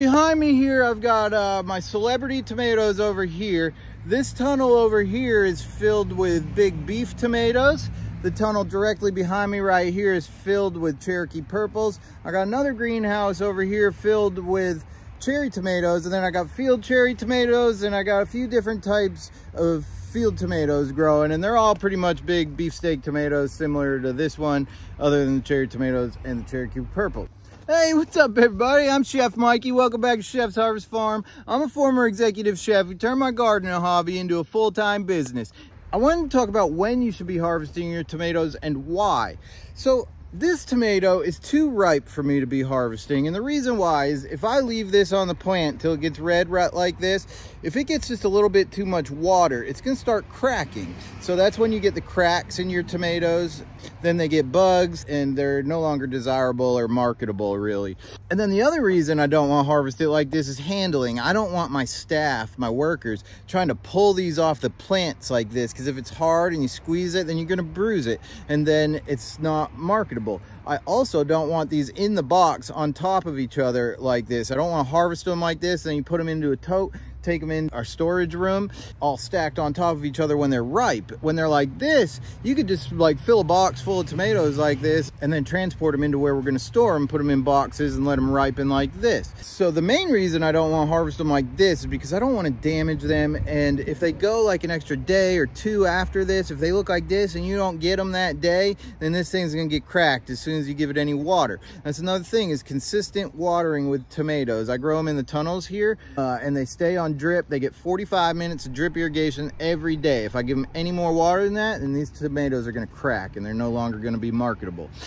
Behind me here, I've got uh, my celebrity tomatoes over here. This tunnel over here is filled with big beef tomatoes. The tunnel directly behind me right here is filled with Cherokee purples. I got another greenhouse over here filled with cherry tomatoes and then I got field cherry tomatoes and I got a few different types of field tomatoes growing and they're all pretty much big beefsteak tomatoes similar to this one other than the cherry tomatoes and the Cherokee purple. Hey, what's up everybody? I'm Chef Mikey. Welcome back to Chef's Harvest Farm. I'm a former executive chef who turned my gardening hobby into a full-time business. I wanted to talk about when you should be harvesting your tomatoes and why. So this tomato is too ripe for me to be harvesting and the reason why is if I leave this on the plant till it gets red right like this if it gets just a little bit too much water it's gonna start cracking. So that's when you get the cracks in your tomatoes then they get bugs and they're no longer desirable or marketable really. And then the other reason I don't want to harvest it like this is handling. I don't want my staff my workers trying to pull these off the plants like this because if it's hard and you squeeze it then you're gonna bruise it and then it's not marketable marketable. I also don't want these in the box on top of each other like this. I don't want to harvest them like this. Then you put them into a tote take them in our storage room all stacked on top of each other when they're ripe when they're like this you could just like fill a box full of tomatoes like this and then transport them into where we're going to store them put them in boxes and let them ripen like this so the main reason i don't want to harvest them like this is because i don't want to damage them and if they go like an extra day or two after this if they look like this and you don't get them that day then this thing's going to get cracked as soon as you give it any water that's another thing is consistent watering with tomatoes i grow them in the tunnels here uh, and they stay on drip. They get 45 minutes of drip irrigation every day. If I give them any more water than that, then these tomatoes are gonna crack and they're no longer gonna be marketable.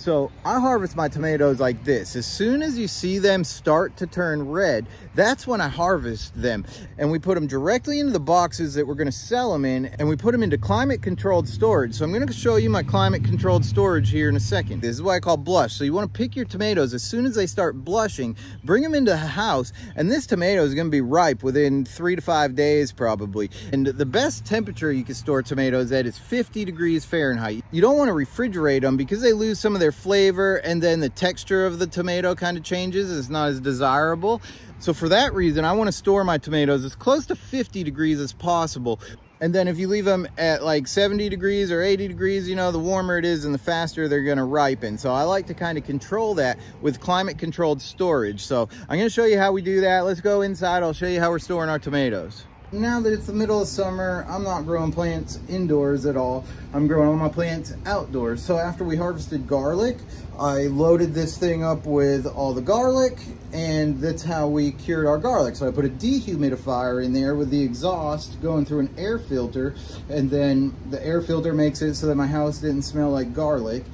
So I harvest my tomatoes like this. As soon as you see them start to turn red, that's when I harvest them. And we put them directly into the boxes that we're gonna sell them in and we put them into climate controlled storage. So I'm gonna show you my climate controlled storage here in a second. This is what I call blush. So you wanna pick your tomatoes as soon as they start blushing, bring them into the house and this tomato is gonna be ripe within three to five days probably. And the best temperature you can store tomatoes at is 50 degrees Fahrenheit. You don't wanna refrigerate them because they lose some of their their flavor and then the texture of the tomato kind of changes. It's not as desirable. So for that reason, I want to store my tomatoes as close to 50 degrees as possible. And then if you leave them at like 70 degrees or 80 degrees, you know, the warmer it is and the faster they're gonna ripen. So I like to kind of control that with climate controlled storage. So I'm gonna show you how we do that. Let's go inside. I'll show you how we're storing our tomatoes now that it's the middle of summer, I'm not growing plants indoors at all. I'm growing all my plants outdoors. So after we harvested garlic, I loaded this thing up with all the garlic and that's how we cured our garlic. So I put a dehumidifier in there with the exhaust going through an air filter and then the air filter makes it so that my house didn't smell like garlic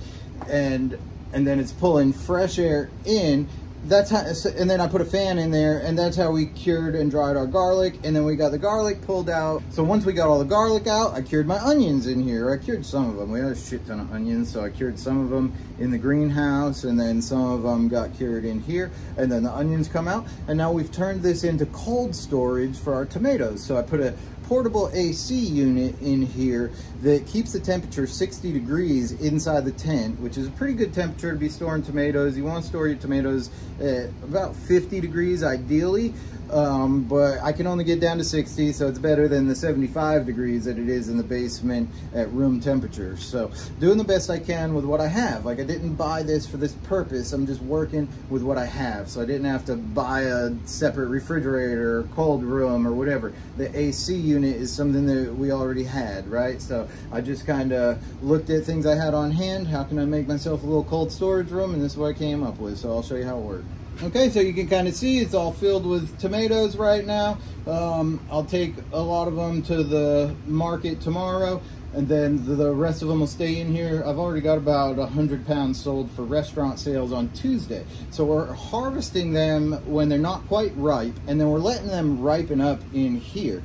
and and then it's pulling fresh air in that's how, and then I put a fan in there and that's how we cured and dried our garlic. And then we got the garlic pulled out. So once we got all the garlic out, I cured my onions in here. I cured some of them. We had a shit ton of onions. So I cured some of them in the greenhouse and then some of them got cured in here. And then the onions come out. And now we've turned this into cold storage for our tomatoes. So I put a portable AC unit in here that keeps the temperature 60 degrees inside the tent, which is a pretty good temperature to be storing tomatoes. You want to store your tomatoes at about 50 degrees ideally um, but I can only get down to 60, so it's better than the 75 degrees that it is in the basement at room temperature. So doing the best I can with what I have. Like I didn't buy this for this purpose. I'm just working with what I have. So I didn't have to buy a separate refrigerator or cold room or whatever. The AC unit is something that we already had, right? So I just kind of looked at things I had on hand. How can I make myself a little cold storage room? And this is what I came up with. So I'll show you how it works. Okay, so you can kind of see it's all filled with tomatoes right now. Um, I'll take a lot of them to the market tomorrow and then the rest of them will stay in here. I've already got about 100 pounds sold for restaurant sales on Tuesday. So we're harvesting them when they're not quite ripe and then we're letting them ripen up in here.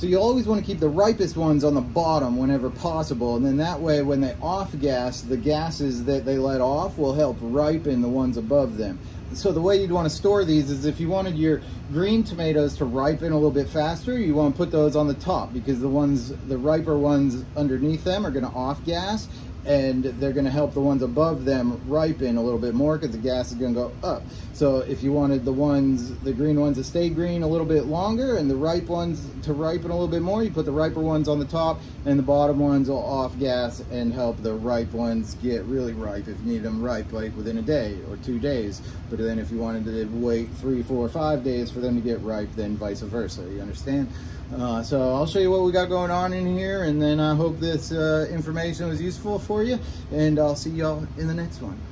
So you always want to keep the ripest ones on the bottom whenever possible. And then that way, when they off gas, the gases that they let off will help ripen the ones above them so the way you'd want to store these is if you wanted your green tomatoes to ripen a little bit faster, you want to put those on the top because the ones, the riper ones underneath them are going to off gas and they're going to help the ones above them ripen a little bit more because the gas is going to go up. So if you wanted the ones, the green ones to stay green a little bit longer and the ripe ones to ripen a little bit more, you put the riper ones on the top and the bottom ones will off gas and help the ripe ones get really ripe if you need them ripe like within a day or two days. But then if you wanted to wait three, four, five days for them to get ripe, then vice versa. You understand? Uh, so I'll show you what we got going on in here and then I hope this uh, information was useful for you and I'll see y'all in the next one.